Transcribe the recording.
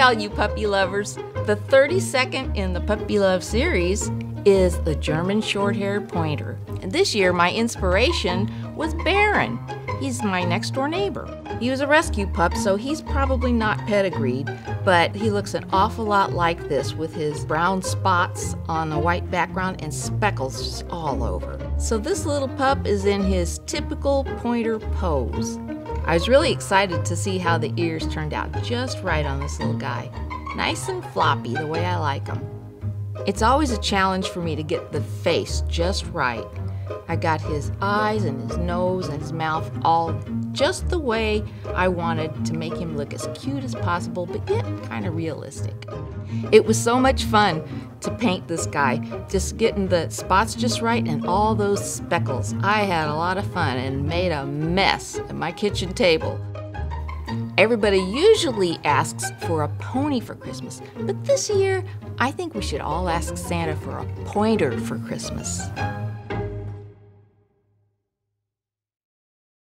All you puppy lovers. The 32nd in the Puppy Love series is the German short haired pointer. And this year, my inspiration was Baron. He's my next door neighbor. He was a rescue pup, so he's probably not pedigreed, but he looks an awful lot like this with his brown spots on a white background and speckles just all over. So, this little pup is in his typical pointer pose. I was really excited to see how the ears turned out just right on this little guy. Nice and floppy, the way I like them. It's always a challenge for me to get the face just right. I got his eyes and his nose and his mouth all just the way I wanted to make him look as cute as possible, but yet kind of realistic. It was so much fun to paint this guy, just getting the spots just right and all those speckles. I had a lot of fun and made a mess at my kitchen table. Everybody usually asks for a pony for Christmas, but this year I think we should all ask Santa for a pointer for Christmas.